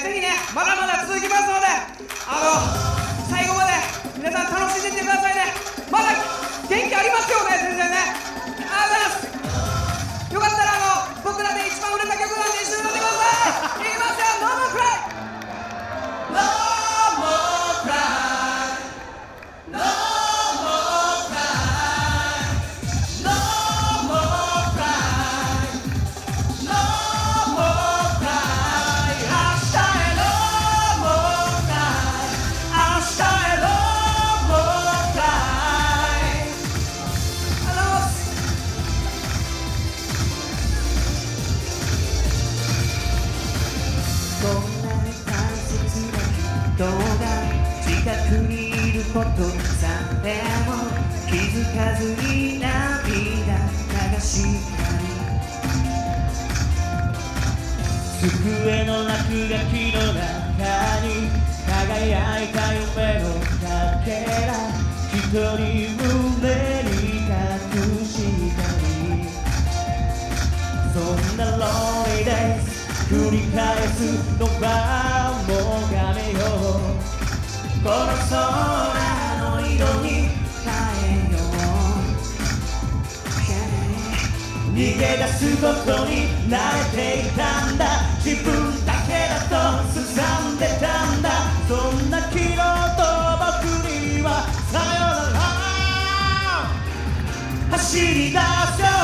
ぜひねまだまだ続きますのであの最後まで皆さん楽しんでいってください。気づかずに涙流したり机の落書きの中に輝いた夢のかけら一人胸に隠したりそんな lonely days 繰り返すのはもうがめようこの空の色に逃げ出すことに慣れていたんだ。自分だけだとすさんでたんだ。そんな昨日と僕にはさよなら。走り出せ。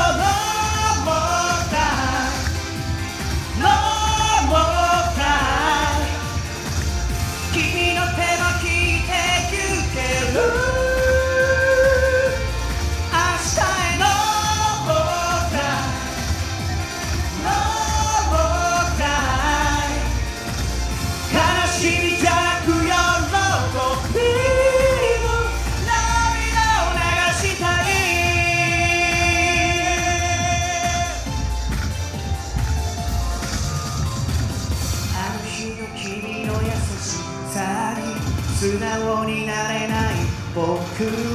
素直になれない僕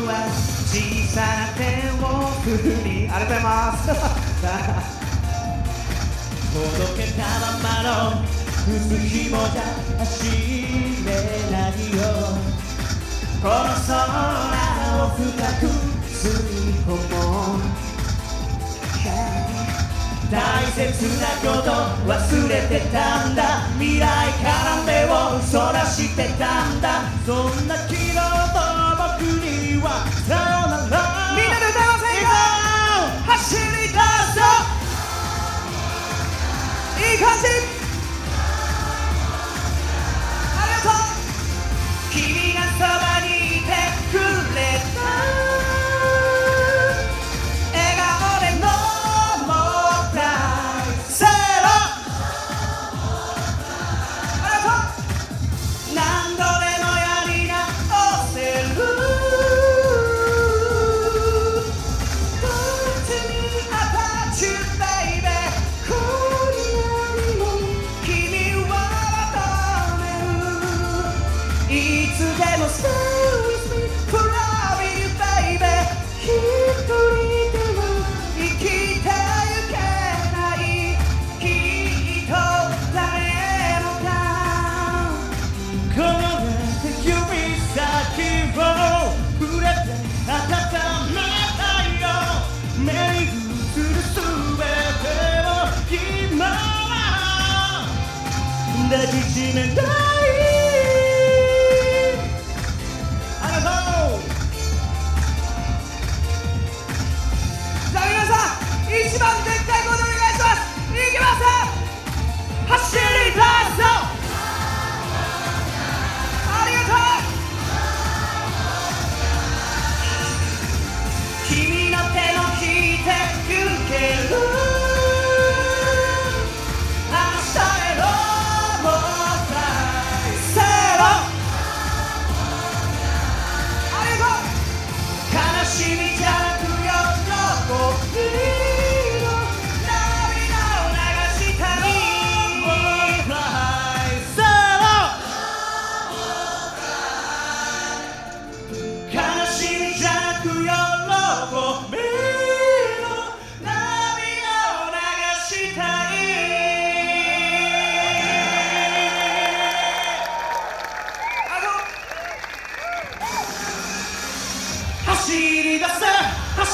は小さな手を振りありがとうございます。届けたままの薄ひもじゃ走れないよ。この空を深く吸い込もう。大切なこと忘れてたんだ。未来から目をそらしてたんだ。そんな昨日と僕にはさよなら。みんなで歌いませんか走り出そう。いい感じ抱きしめた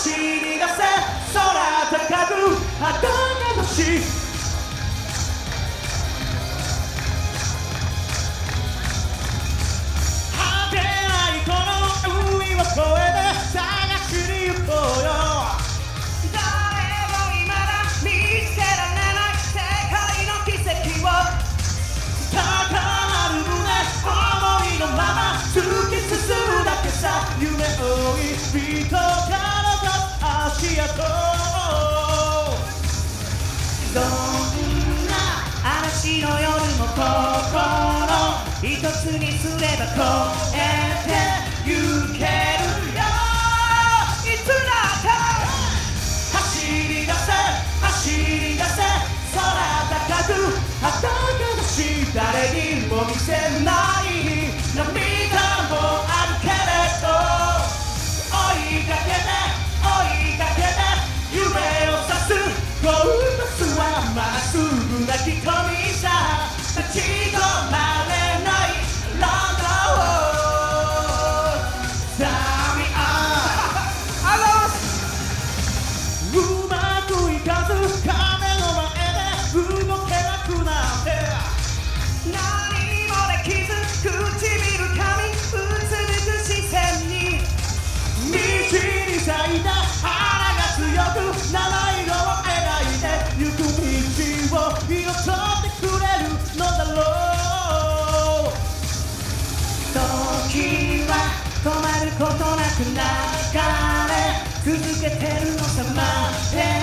走り出せ空高く頭が欲しの夜も心一つにすれば越えてゆけるよいつだって走り出せ走り出せ空高く旗が出し誰にも見せないくなるれ続けてるのさまて。